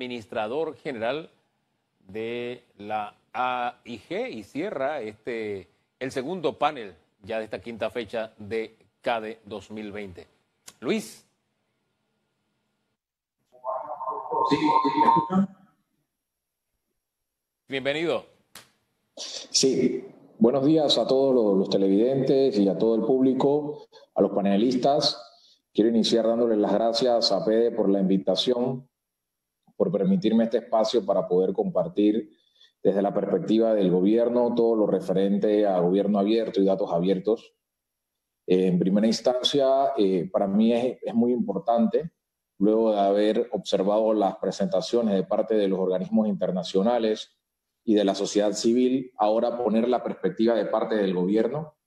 administrador general de la AIG y cierra este el segundo panel ya de esta quinta fecha de CADE 2020. Luis. Sí, ¿me Bienvenido. Sí, buenos días a todos los, los, televidentes y a todo el público, a los panelistas. Quiero iniciar dándoles las gracias a PEDE por la invitación, por permitirme este espacio para poder compartir desde la perspectiva del gobierno todo lo referente a gobierno abierto y datos abiertos. Eh, en primera instancia, eh, para mí es, es muy importante, luego de haber observado las presentaciones de parte de los organismos internacionales y de la sociedad civil, ahora poner la perspectiva de parte del gobierno.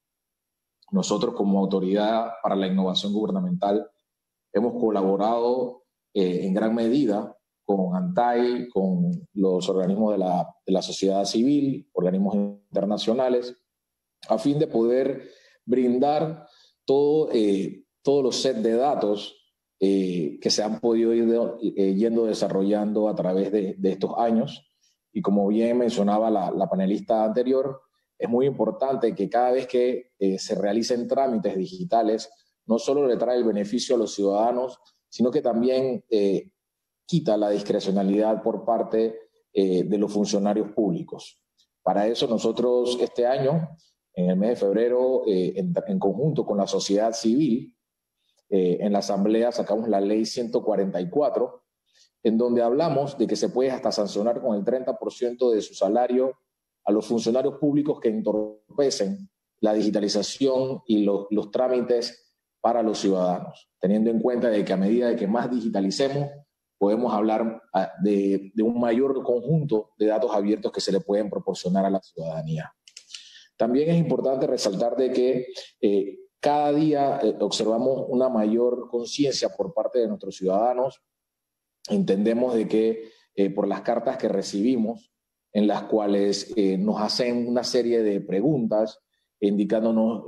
Nosotros como autoridad para la innovación gubernamental hemos colaborado eh, en gran medida con ANTAI, con los organismos de la, sociedad civil, organismos internacionales, a fin de poder brindar todo, eh, todos los sets de datos eh, que se han podido ir eh, yendo desarrollando a través de, estos años. Y como bien mencionaba la, la, panelista anterior, es muy importante que cada vez que eh, se realicen trámites digitales, no solo le trae el beneficio a los ciudadanos, sino que también quita la discrecionalidad por parte eh, de los funcionarios públicos. Para eso nosotros este año, en el mes de febrero, eh, en, en, conjunto con la sociedad civil, eh, en la Asamblea sacamos la ley 144, en donde hablamos de que se puede hasta sancionar con el 30% de su salario a los funcionarios públicos que entorpecen la digitalización y los, los trámites para los ciudadanos, teniendo en cuenta de que a medida de que más digitalicemos, podemos hablar ah, de, de, un mayor conjunto de datos abiertos que se le pueden proporcionar a la ciudadanía. También es importante resaltar de que eh, cada día eh, observamos una mayor conciencia por parte de nuestros ciudadanos. Entendemos de que eh, por las cartas que recibimos, en las cuales eh, nos hacen una serie de preguntas indicándonos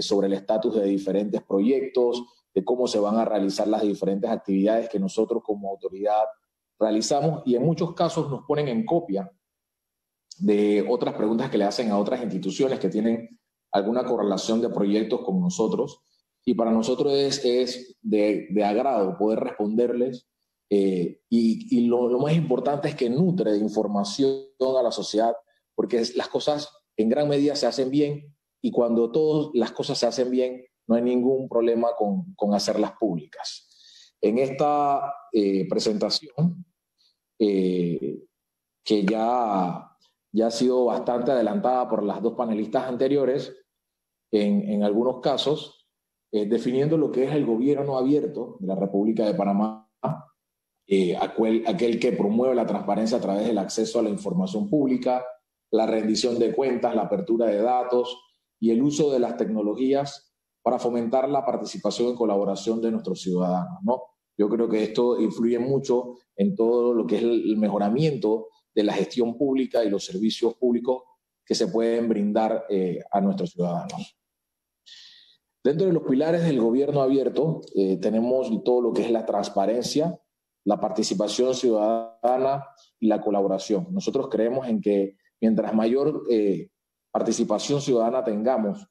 sobre el estatus de diferentes proyectos, de cómo se van a realizar las diferentes actividades que nosotros como autoridad realizamos y en muchos casos nos ponen en copia de otras preguntas que le hacen a otras instituciones que tienen alguna correlación de proyectos con nosotros. Y para nosotros es, es de, de, agrado poder responderles. Eh, y, y lo, lo, más importante es que nutre información a la sociedad, porque las cosas en gran medida se hacen bien y cuando todas las cosas se hacen bien, no hay ningún problema con, con hacerlas públicas. En esta eh, presentación, eh, que ya, ya ha sido bastante adelantada por las dos panelistas anteriores, en, en algunos casos, eh, definiendo lo que es el gobierno abierto de la República de Panamá, aquel, aquel que promueve la transparencia a través del acceso a la información pública, la rendición de cuentas, la apertura de datos y el uso de las tecnologías para fomentar la participación y colaboración de nuestros ciudadanos. ¿no? Yo creo que esto influye mucho en todo lo que es el mejoramiento de la gestión pública y los servicios públicos que se pueden brindar eh, a nuestros ciudadanos. Dentro de los pilares del gobierno abierto eh, tenemos todo lo que es la transparencia, la participación ciudadana y la colaboración. Nosotros creemos en que mientras mayor eh, participación ciudadana tengamos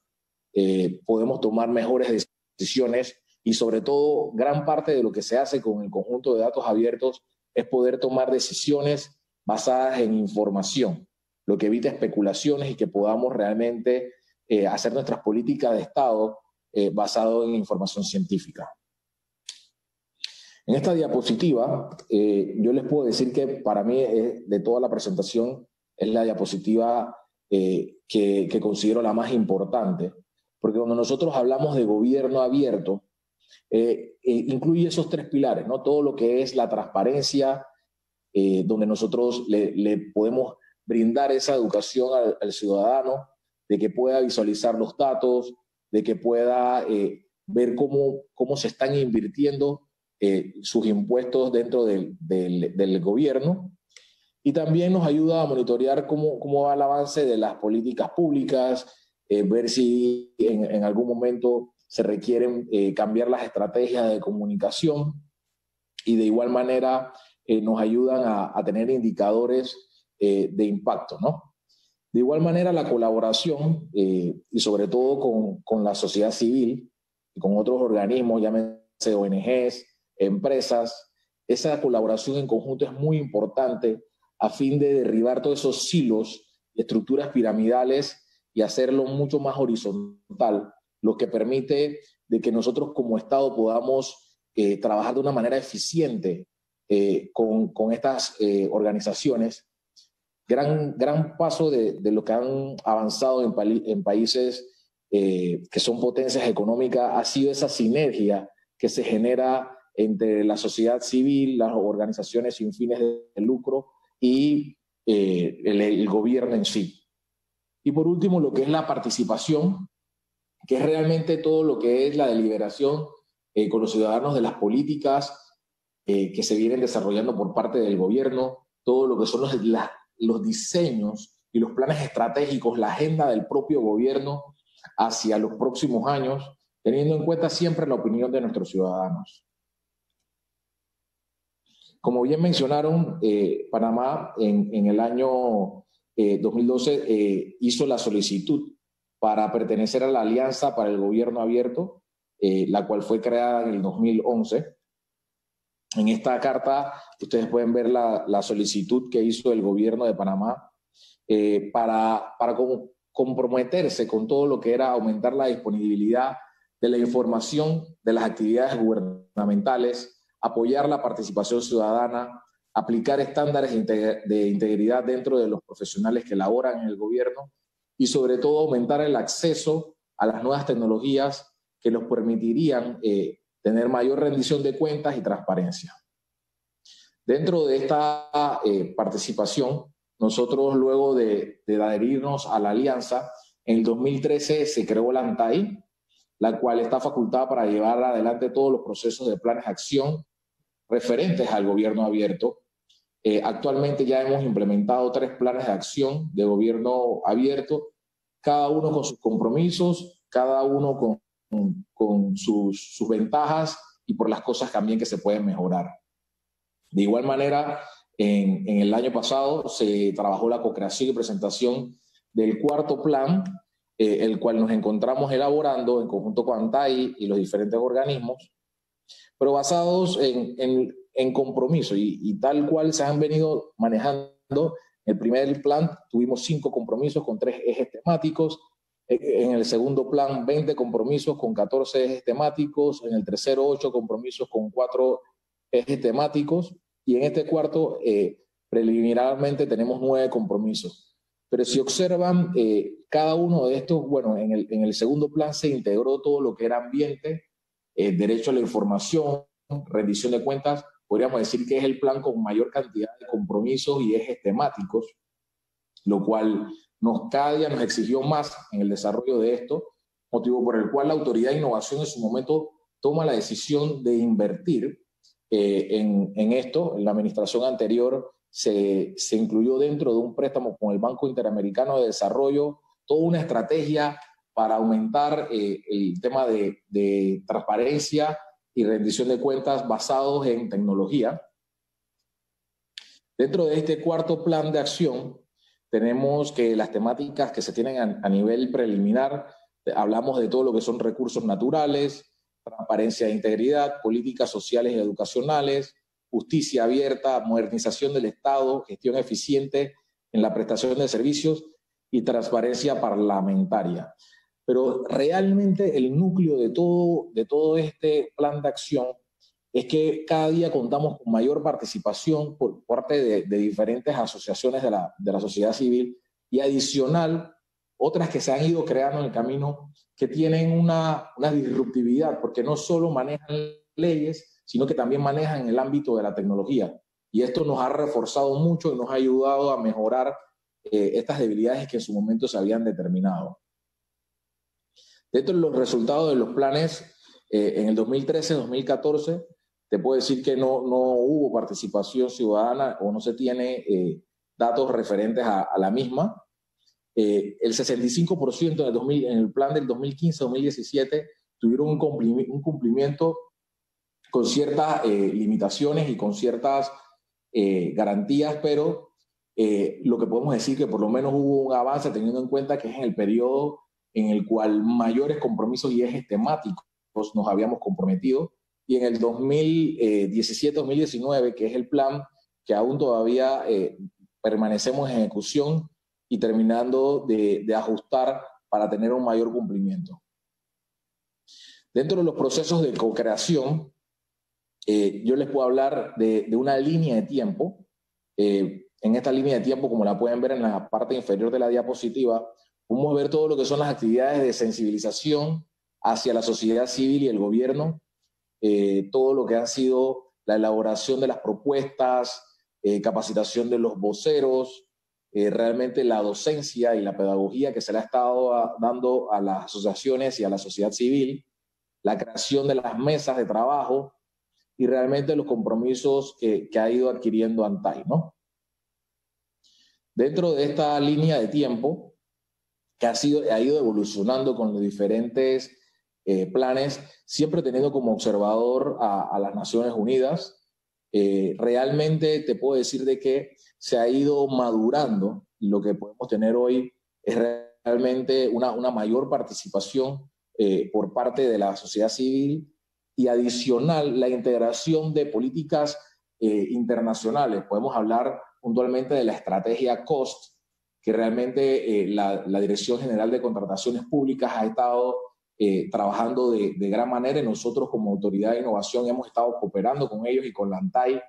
eh, podemos tomar mejores decisiones y sobre todo gran parte de lo que se hace con el conjunto de datos abiertos es poder tomar decisiones basadas en información, lo que evita especulaciones y que podamos realmente eh, hacer nuestras políticas de Estado eh, basado en información científica. En esta diapositiva, eh, yo les puedo decir que para mí, eh, de toda la presentación, es la diapositiva que, que considero la más importante, porque cuando nosotros hablamos de gobierno abierto, eh, eh, incluye esos tres pilares, ¿no? Todo lo que es la transparencia, eh, donde nosotros le, le, podemos brindar esa educación al, al, ciudadano, de que pueda visualizar los datos, de que pueda eh, ver cómo, cómo se están invirtiendo eh, sus impuestos dentro del, del, del, gobierno. Y también nos ayuda a monitorear cómo, cómo va el avance de las políticas públicas, eh, ver si en, en, algún momento se requieren eh, cambiar las estrategias de comunicación y de igual manera nos ayudan a, tener indicadores de impacto, ¿no? De igual manera, la colaboración, y sobre todo con, con, la sociedad civil y con otros organismos, llámese ONGs, empresas, esa colaboración en conjunto es muy importante a fin de derribar todos esos silos, estructuras piramidales y hacerlo mucho más horizontal, lo que permite de que nosotros como Estado podamos eh, trabajar de una manera eficiente eh, con, con, estas eh, organizaciones. Gran, gran paso de, de, lo que han avanzado en, en países que son potencias económicas ha sido esa sinergia que se genera entre la sociedad civil, las organizaciones sin fines de lucro y el gobierno en sí. Y por último, lo que es la participación, que es realmente todo lo que es la deliberación eh, con los ciudadanos de las políticas eh, que se vienen desarrollando por parte del gobierno, todo lo que son los, los diseños y los planes estratégicos, la agenda del propio gobierno hacia los próximos años, teniendo en cuenta siempre la opinión de nuestros ciudadanos. Como bien mencionaron, eh, Panamá en, en, el año 2012 eh, eh, hizo la solicitud para pertenecer a la Alianza para el Gobierno Abierto, eh, la cual fue creada en el 2011. En esta carta ustedes pueden ver la, la solicitud que hizo el gobierno de Panamá para, para comprometerse con todo lo que era aumentar la disponibilidad de la información de las actividades gubernamentales, apoyar la participación ciudadana, aplicar estándares de integridad dentro de los profesionales que laboran en el gobierno y sobre todo aumentar el acceso a las nuevas tecnologías que nos permitirían eh, tener mayor rendición de cuentas y transparencia. Dentro de esta eh, participación, nosotros luego de, adherirnos a la alianza, en el 2013 se creó la ANTAI, la cual está facultada para llevar adelante todos los procesos de planes de acción referentes al gobierno abierto. Eh, actualmente ya hemos implementado tres planes de acción de gobierno abierto, cada uno con sus compromisos, cada uno con, con, sus, sus, ventajas y por las cosas también que se pueden mejorar. De igual manera, en, en el año pasado se trabajó la co-creación y presentación del cuarto plan, eh, el cual nos encontramos elaborando en conjunto con ANTAI y los diferentes organismos, pero basados en, en, compromiso y, tal cual se han venido manejando. En el primer plan tuvimos cinco compromisos con tres ejes temáticos. En el segundo plan, 20 compromisos con 14 ejes temáticos. En el tercero, 8 compromisos con cuatro ejes temáticos. Y en este cuarto, eh, preliminarmente, tenemos nueve compromisos. Pero si observan, eh, cada uno de estos, bueno, en el, en el segundo plan se integró todo lo que era ambiente, eh, derecho a la información, rendición de cuentas, podríamos decir que es el plan con mayor cantidad de compromisos y ejes temáticos, lo cual nos cada día nos exigió más en el desarrollo de esto, motivo por el cual la Autoridad de Innovación en su momento toma la decisión de invertir eh, en, en, esto. En la administración anterior se, se incluyó dentro de un préstamo con el Banco Interamericano de Desarrollo toda una estrategia para aumentar eh, el tema de, de, transparencia y rendición de cuentas basados en tecnología. Dentro de este cuarto plan de acción, tenemos que las temáticas que se tienen a, nivel preliminar, hablamos de todo lo que son recursos naturales, transparencia e integridad, políticas sociales y educacionales, justicia abierta, modernización del Estado, gestión eficiente en la prestación de servicios y transparencia parlamentaria. Pero realmente el núcleo de todo, de todo este plan de acción es que cada día contamos con mayor participación por parte de, de diferentes asociaciones de la, de la, sociedad civil y adicional otras que se han ido creando en el camino que tienen una, una disruptividad porque no solo manejan leyes, sino que también manejan el ámbito de la tecnología. Y esto nos ha reforzado mucho y nos ha ayudado a mejorar eh, estas debilidades que en su momento se habían determinado. Dentro de los resultados de los planes, eh, en el 2013-2014, te puedo decir que no, no hubo participación ciudadana o no se tiene eh, datos referentes a, la misma. Eh, el 65% en el, 2000, en el plan del 2015-2017 tuvieron un un cumplimiento con ciertas limitaciones y con ciertas eh, garantías, pero eh, lo que podemos decir que por lo menos hubo un avance teniendo en cuenta que es en el periodo en el cual mayores compromisos y ejes temáticos nos habíamos comprometido. Y en el 2017-2019, que es el plan que aún todavía permanecemos en ejecución y terminando de, de ajustar para tener un mayor cumplimiento. Dentro de los procesos de co-creación, eh, yo les puedo hablar de, una línea de tiempo. Eh, en esta línea de tiempo, como la pueden ver en la parte inferior de la diapositiva, podemos ver todo lo que son las actividades de sensibilización hacia la sociedad civil y el gobierno, eh, todo lo que ha sido la elaboración de las propuestas, capacitación de los voceros, realmente la docencia y la pedagogía que se le ha estado dando a las asociaciones y a la sociedad civil, la creación de las mesas de trabajo y realmente los compromisos que, ha ido adquiriendo Antai, ¿no? Dentro de esta línea de tiempo, que ha, sido, ha ido evolucionando con los diferentes eh, planes, siempre teniendo como observador a, las Naciones Unidas, eh, realmente te puedo decir de que se ha ido madurando y lo que podemos tener hoy es realmente una, una mayor participación eh, por parte de la sociedad civil y adicional la integración de políticas eh, internacionales. Podemos hablar puntualmente de la estrategia COST, que realmente eh, la, Dirección General de Contrataciones Públicas ha estado trabajando de, de, gran manera y nosotros como Autoridad de Innovación hemos estado cooperando con ellos y con la ANTAI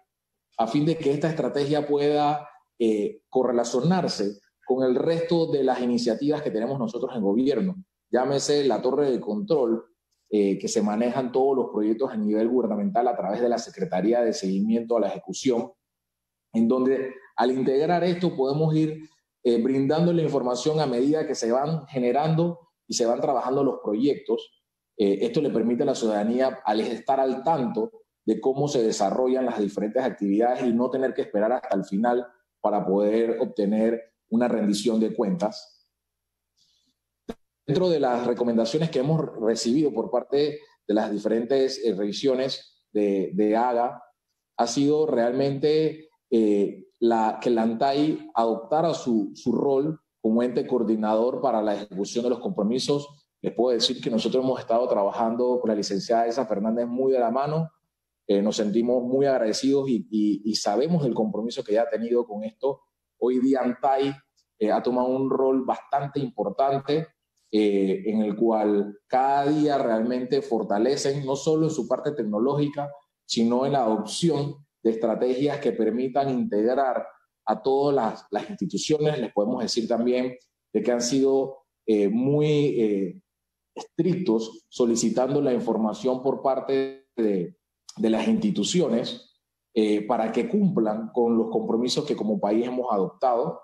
a fin de que esta estrategia pueda correlacionarse con el resto de las iniciativas que tenemos nosotros en gobierno. Llámese la torre de control, eh, que se manejan todos los proyectos a nivel gubernamental a través de la Secretaría de Seguimiento a la Ejecución, en donde al integrar esto podemos ir eh, brindando la información a medida que se van generando y se van trabajando los proyectos. Eh, esto le permite a la ciudadanía al estar al tanto de cómo se desarrollan las diferentes actividades y no tener que esperar hasta el final para poder obtener una rendición de cuentas. Dentro de las recomendaciones que hemos recibido por parte de las diferentes eh, revisiones de, de, AGA, ha sido realmente la, que la ANTAI adoptara su, su rol como ente coordinador para la ejecución de los compromisos. Les puedo decir que nosotros hemos estado trabajando con la licenciada Esa Fernández muy de la mano, eh, nos sentimos muy agradecidos y, y, sabemos el compromiso que ya ha tenido con esto. Hoy día ANTAI ha tomado un rol bastante importante eh, en el cual cada día realmente fortalecen no solo en su parte tecnológica, sino en la adopción de estrategias que permitan integrar a todas las, instituciones. Les podemos decir también de que han sido eh, muy eh, estrictos solicitando la información por parte de, de las instituciones para que cumplan con los compromisos que como país hemos adoptado.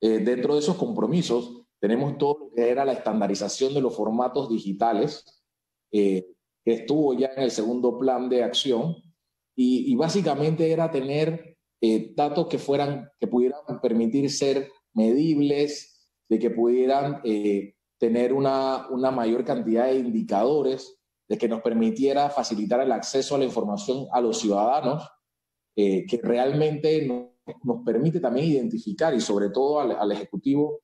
dentro de esos compromisos tenemos todo lo que era la estandarización de los formatos digitales, eh, que estuvo ya en el segundo plan de acción, y, básicamente era tener eh, datos que, fueran, que pudieran permitir ser medibles, de que pudieran eh, tener una, una mayor cantidad de indicadores, de que nos permitiera facilitar el acceso a la información a los ciudadanos, que realmente nos, nos, permite también identificar y sobre todo al, al Ejecutivo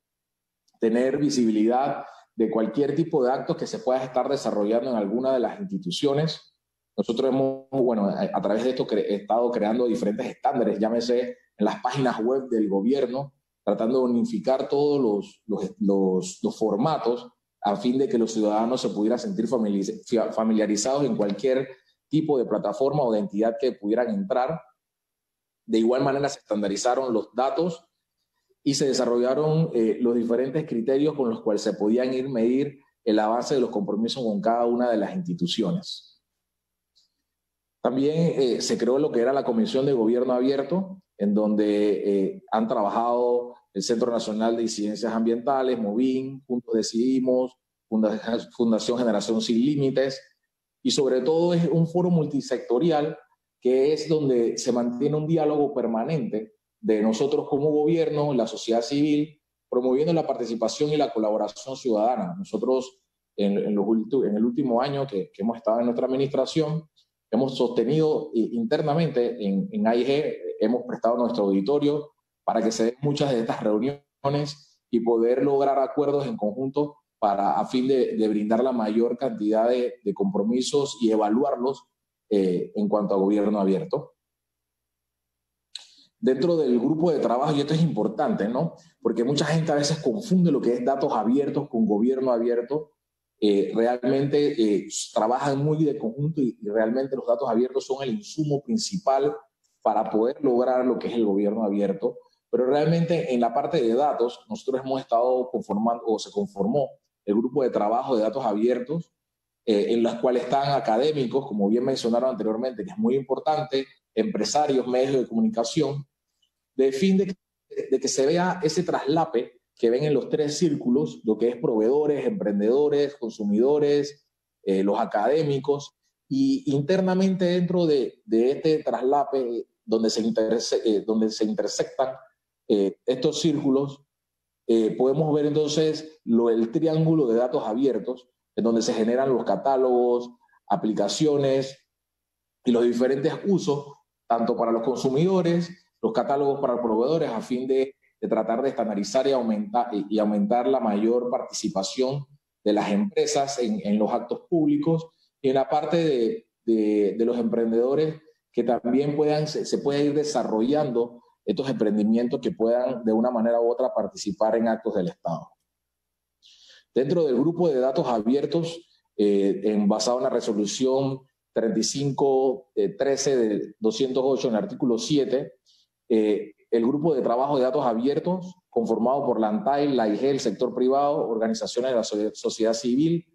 tener visibilidad de cualquier tipo de actos que se pueda estar desarrollando en alguna de las instituciones. Nosotros hemos, bueno, a, través de esto he estado creando diferentes estándares, llámese en las páginas web del gobierno, tratando de unificar todos los, los, los, los formatos a fin de que los ciudadanos se pudieran sentir familiarizados en cualquier tipo de plataforma o de entidad que pudieran entrar. De igual manera se estandarizaron los datos y se desarrollaron eh, los diferentes criterios con los cuales se podían ir medir el avance de los compromisos con cada una de las instituciones. También eh, se creó lo que era la Comisión de Gobierno Abierto, en donde eh, han trabajado el Centro Nacional de Incidencias Ambientales, MOVIN, Juntos Decidimos, Fundación Generación Sin Límites, y sobre todo es un foro multisectorial que es donde se mantiene un diálogo permanente de nosotros como gobierno, la sociedad civil, promoviendo la participación y la colaboración ciudadana. Nosotros, en, en, los, en el último año que, que, hemos estado en nuestra administración, hemos sostenido internamente en, en AIG, hemos prestado nuestro auditorio para que se den muchas de estas reuniones y poder lograr acuerdos en conjunto para a fin de, brindar la mayor cantidad de, compromisos y evaluarlos eh, en cuanto a gobierno abierto. Dentro del grupo de trabajo, y esto es importante, ¿no? Porque mucha gente a veces confunde lo que es datos abiertos con gobierno abierto. Eh, realmente eh, trabajan muy de conjunto y, realmente los datos abiertos son el insumo principal para poder lograr lo que es el gobierno abierto. Pero realmente en la parte de datos, nosotros hemos estado conformando, o se conformó el grupo de trabajo de datos abiertos, eh, en los cuales están académicos, como bien mencionaron anteriormente, que es muy importante, empresarios, medios de comunicación, de fin de, que se vea ese traslape que ven en los tres círculos, lo que es proveedores, emprendedores, consumidores, eh, los académicos, y internamente dentro de, este traslape donde se, eh, donde se intersectan estos círculos, eh, podemos ver entonces lo, el triángulo de datos abiertos, en donde se generan los catálogos, aplicaciones y los diferentes usos, tanto para los consumidores, los catálogos para los proveedores, a fin de, tratar de estandarizar y aumentar, y aumentar la mayor participación de las empresas en, los actos públicos y en la parte de, los emprendedores que también puedan, se, se pueda ir desarrollando estos emprendimientos que puedan de una manera u otra participar en actos del Estado. Dentro del grupo de datos abiertos, eh, en, basado en la resolución 3513 de 208 en el artículo 7, eh, el grupo de trabajo de datos abiertos, conformado por la ANTAI, la IG, el sector privado, organizaciones de la sociedad civil,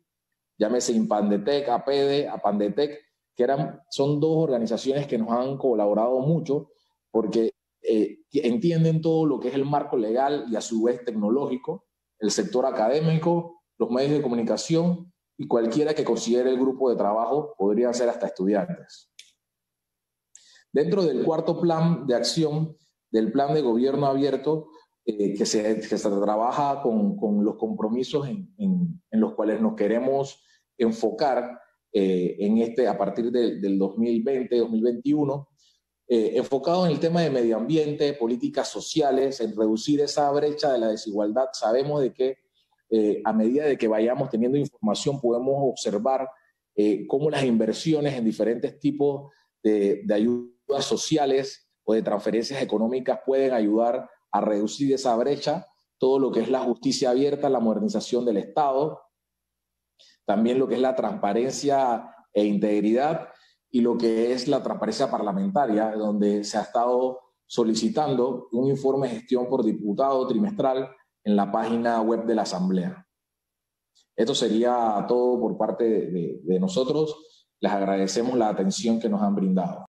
llámese Impandetec, APEDE, APANDETEC, que eran, son dos organizaciones que nos han colaborado mucho porque eh, entienden todo lo que es el marco legal y a su vez tecnológico, el sector académico, los medios de comunicación y cualquiera que considere el grupo de trabajo, podrían ser hasta estudiantes. Dentro del cuarto plan de acción del plan de gobierno abierto, eh, que, se, que, se, trabaja con, con los compromisos en, en, los cuales nos queremos enfocar eh, en este, a partir del 2020-2021, eh, enfocado en el tema de medio ambiente, políticas sociales, en reducir esa brecha de la desigualdad. Sabemos de que a medida de que vayamos teniendo información podemos observar cómo las inversiones en diferentes tipos de, de ayudas sociales o de transferencias económicas pueden ayudar a reducir esa brecha, todo lo que es la justicia abierta, la modernización del Estado, también lo que es la transparencia e integridad y lo que es la transparencia parlamentaria, donde se ha estado solicitando un informe de gestión por diputado trimestral en la página web de la Asamblea. Esto sería todo por parte de, de nosotros. Les agradecemos la atención que nos han brindado.